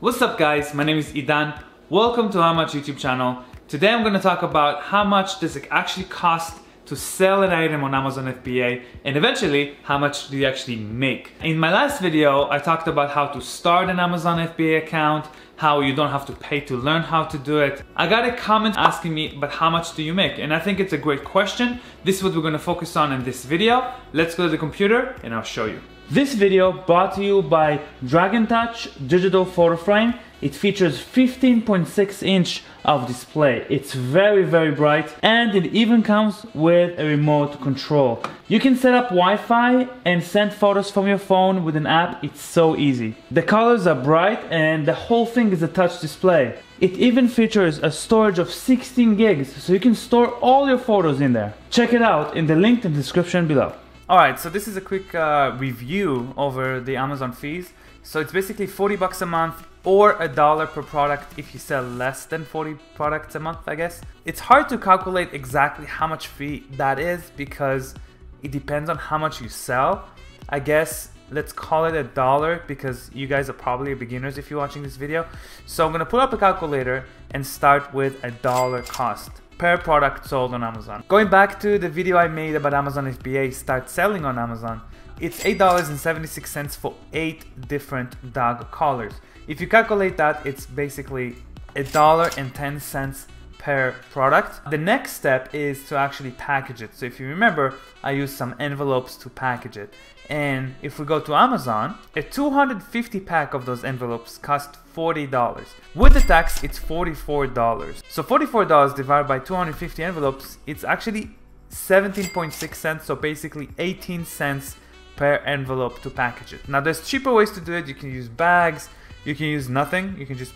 What's up guys, my name is Idan. Welcome to How Much YouTube channel. Today I'm going to talk about how much does it actually cost to sell an item on Amazon FBA and eventually how much do you actually make. In my last video I talked about how to start an Amazon FBA account, how you don't have to pay to learn how to do it. I got a comment asking me but how much do you make and I think it's a great question. This is what we're going to focus on in this video. Let's go to the computer and I'll show you. This video brought to you by Dragon Touch Digital Photo Frame. It features 15.6 inch of display. It's very very bright and it even comes with a remote control. You can set up Wi-Fi and send photos from your phone with an app. It's so easy. The colors are bright and the whole thing is a touch display. It even features a storage of 16 gigs so you can store all your photos in there. Check it out in the link in the description below. Alright, so this is a quick uh, review over the Amazon fees. So it's basically 40 bucks a month or a dollar per product if you sell less than 40 products a month, I guess. It's hard to calculate exactly how much fee that is because it depends on how much you sell. I guess let's call it a dollar because you guys are probably beginners if you're watching this video. So I'm gonna pull up a calculator and start with a dollar cost per product sold on Amazon. Going back to the video I made about Amazon FBA start selling on Amazon, it's $8.76 for 8 different dog collars. If you calculate that, it's basically $1.10 per product. The next step is to actually package it. So if you remember, I used some envelopes to package it. And if we go to Amazon, a 250 pack of those envelopes cost $40. With the tax, it's $44. So $44 divided by 250 envelopes, it's actually 17.6 cents, so basically 18 cents per envelope to package it. Now there's cheaper ways to do it. You can use bags, you can use nothing, you can just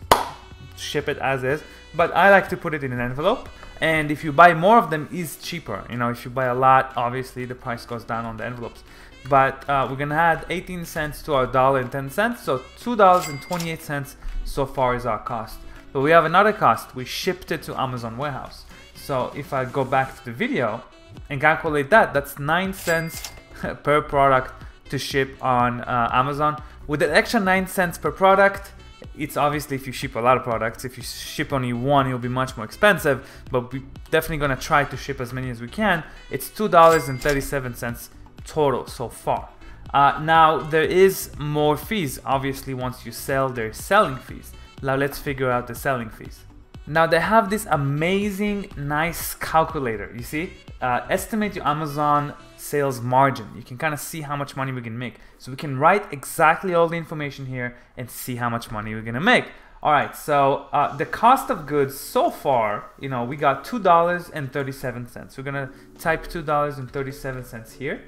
ship it as is, but I like to put it in an envelope. And if you buy more of them, is cheaper. You know, if you buy a lot, obviously the price goes down on the envelopes but uh, we're gonna add 18 cents to our dollar and 10 cents so two dollars and 28 cents so far is our cost but we have another cost we shipped it to amazon warehouse so if i go back to the video and calculate that that's 9 cents per product to ship on uh, amazon with an extra 9 cents per product it's obviously if you ship a lot of products if you ship only one it'll be much more expensive but we're definitely to try to ship as many as we can it's $2.37 total so far. Uh, now there is more fees obviously once you sell there's selling fees. Now let's figure out the selling fees. Now they have this amazing nice calculator. You see? Uh, estimate your Amazon sales margin. You can kind of see how much money we can make. So we can write exactly all the information here and see how much money we're gonna make. All right so uh, the cost of goods so far you know we got two dollars and 37 cents. We're gonna type two dollars and 37 cents here.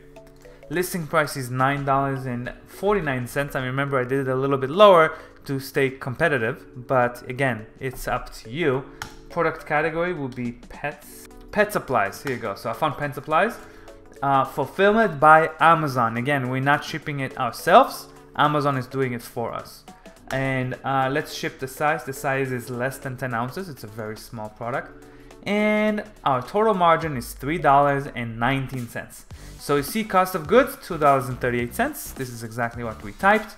Listing price is $9.49. I remember I did it a little bit lower to stay competitive, but again, it's up to you. Product category will be pets. Pet supplies, here you go. So I found pet supplies. Uh, fulfillment by Amazon. Again, we're not shipping it ourselves. Amazon is doing it for us. And uh, let's ship the size. The size is less than 10 ounces. It's a very small product. And our total margin is $3.19. So you see cost of goods, $2.38. This is exactly what we typed.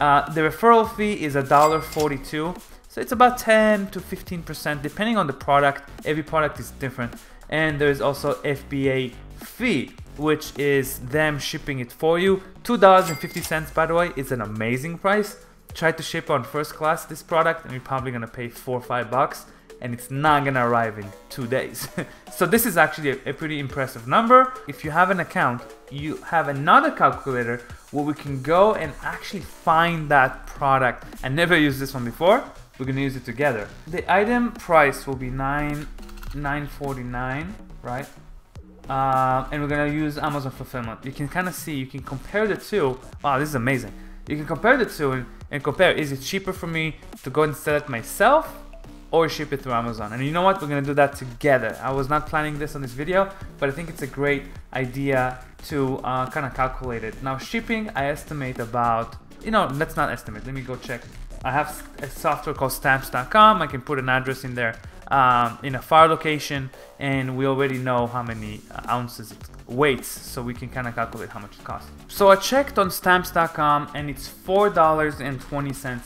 Uh, the referral fee is $1.42. So it's about 10 to 15% depending on the product. Every product is different. And there is also FBA fee, which is them shipping it for you. $2.50 by the way is an amazing price. Try to ship on first class this product and you're probably gonna pay four or five bucks and it's not gonna arrive in two days. so this is actually a, a, pretty impressive number. If you have an account, you have another calculator where we can go and actually find that product. I never used this one before. We're gonna use it together. The item price will be nine nine forty nine, right? Uh, and we're gonna use Amazon fulfillment. You can kind of see, you can compare the two. Wow, this is amazing. You can compare the two and, and compare. Is it cheaper for me to go and sell it myself or ship it through Amazon. And you know what? We're gonna do that together. I was not planning this on this video, but I think it's a great idea to uh, kind of calculate it. Now shipping, I estimate about, you know, let's not estimate. Let me go check. I have a software called stamps.com. I can put an address in there um, in a far location and we already know how many uh, ounces it weights so we can kind of calculate how much it costs. So I checked on stamps.com and it's $4.20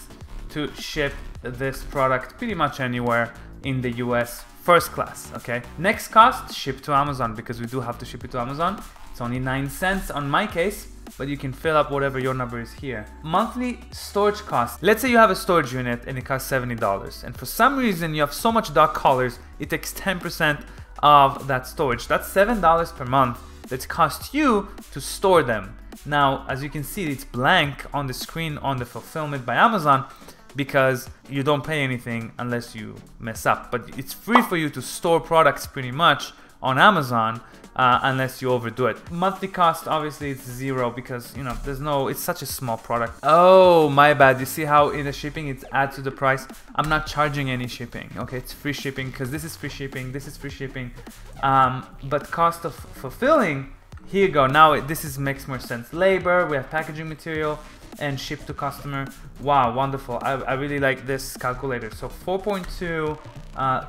to ship this product pretty much anywhere in the US first class, okay? Next cost, ship to Amazon because we do have to ship it to Amazon. It's only 9 cents on my case, but you can fill up whatever your number is here. Monthly storage cost. Let's say you have a storage unit and it costs $70 and for some reason you have so much dog collars, it takes 10% of that storage. That's $7 per month that costs you to store them. Now, as you can see, it's blank on the screen on the fulfillment by Amazon because you don't pay anything unless you mess up. But it's free for you to store products pretty much on Amazon uh, unless you overdo it. Monthly cost obviously it's zero because you know there's no it's such a small product. Oh my bad. You see how in the shipping it's add to the price. I'm not charging any shipping. Okay, it's free shipping because this is free shipping. This is free shipping. Um, but cost of fulfilling. Here you go. Now this is makes more sense. Labor. We have packaging material and ship to customer. Wow, wonderful. I, I really like this calculator. So 4.2, uh,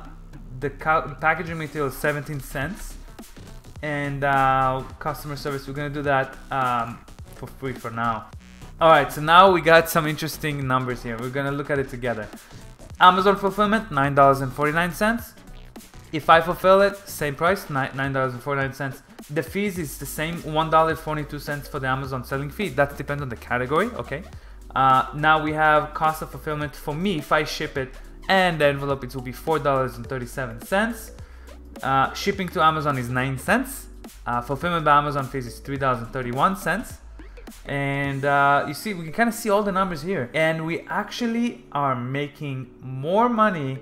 the packaging material is 17 cents. And uh, customer service, we're gonna do that um, for free for now. All right, so now we got some interesting numbers here. We're gonna look at it together. Amazon fulfillment, $9.49. If I fulfill it, same price, nine dollars and forty nine cents. The fees is the same, one dollar forty two cents for the Amazon selling fee. That depends on the category. Okay. Uh, now we have cost of fulfillment for me if I ship it and the envelope it will be four dollars and thirty seven cents. Uh, shipping to Amazon is 9 cents. Uh, fulfillment by Amazon fees is $3.31. And uh, you see, we can kind of see all the numbers here. And we actually are making more money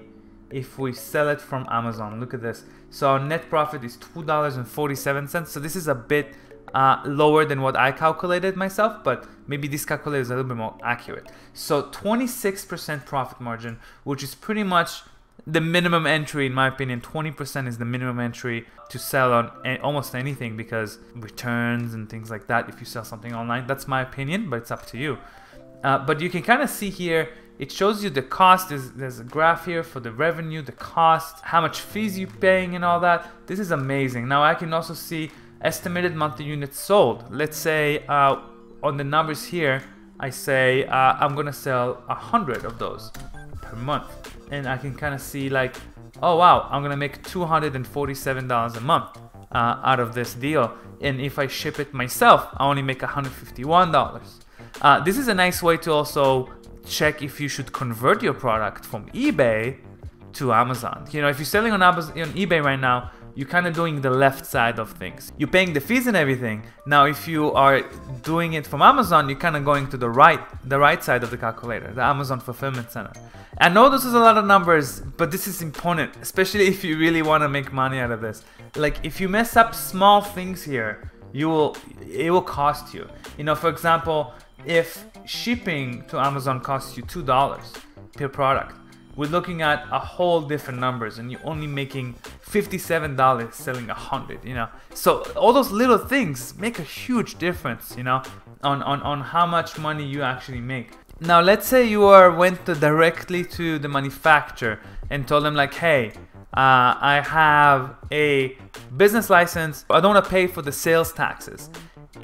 if we sell it from Amazon. Look at this. So our net profit is $2.47. So this is a bit uh, lower than what I calculated myself, but maybe this calculator is a little bit more accurate. So 26% profit margin, which is pretty much the minimum entry, in my opinion, 20% is the minimum entry to sell on almost anything because returns and things like that, if you sell something online, that's my opinion, but it's up to you. Uh, but you can kind of see here, it shows you the cost. There's, there's a graph here for the revenue, the cost, how much fees you're paying, and all that. This is amazing. Now I can also see estimated monthly units sold. Let's say uh, on the numbers here, I say uh, I'm gonna sell a hundred of those per month and I can kind of see like, oh wow, I'm gonna make $247 a month uh, out of this deal. And if I ship it myself, I only make $151. Uh, this is a nice way to also check if you should convert your product from eBay to Amazon. You know, if you're selling on, Amazon, on eBay right now, you're kind of doing the left side of things. You're paying the fees and everything. Now, if you are doing it from Amazon, you're kind of going to the right, the right side of the calculator, the Amazon Fulfillment Center. I know this is a lot of numbers, but this is important, especially if you really want to make money out of this. Like, if you mess up small things here, you will, it will cost you. You know, for example, if shipping to Amazon costs you $2 per product, we're looking at a whole different numbers and you're only making $57 selling a 100 you know? So all those little things make a huge difference you know on, on, on how much money you actually make. Now let's say you are went to directly to the manufacturer and told them like hey uh, I have a business license. I don't want to pay for the sales taxes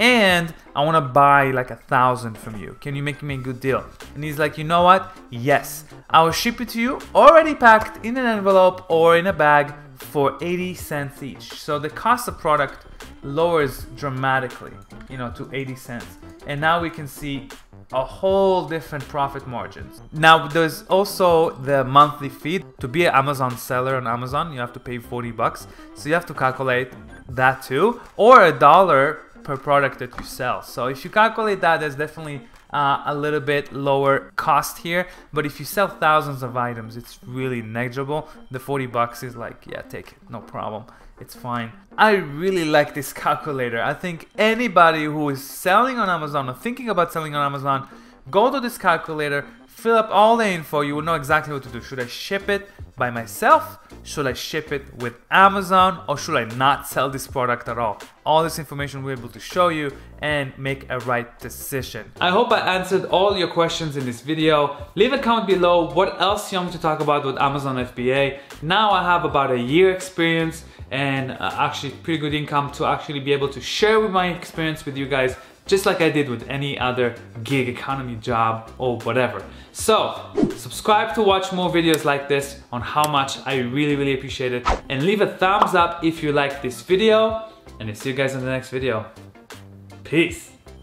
and I want to buy like a thousand from you. Can you make me a good deal? And he's like, you know what? Yes, I will ship it to you already packed in an envelope or in a bag for 80 cents each. So the cost of product lowers dramatically, you know, to 80 cents. And now we can see a whole different profit margins. Now there's also the monthly fee. To be an Amazon seller on Amazon, you have to pay 40 bucks. So you have to calculate that too. Or a dollar per product that you sell. So if you calculate that, there's definitely uh, a little bit lower cost here. But if you sell thousands of items, it's really negligible. The 40 bucks is like, yeah, take it, no problem. It's fine. I really like this calculator. I think anybody who is selling on Amazon or thinking about selling on Amazon, go to this calculator, fill up all the info, you will know exactly what to do. Should I ship it by myself? Should I ship it with Amazon? Or should I not sell this product at all? All this information we're able to show you and make a right decision. I hope I answered all your questions in this video. Leave a comment below what else you want me to talk about with Amazon FBA. Now I have about a year experience and uh, actually pretty good income to actually be able to share with my experience with you guys just like I did with any other gig economy job or whatever. So, subscribe to watch more videos like this on how much I really, really appreciate it. And leave a thumbs up if you like this video. And I'll see you guys in the next video. Peace.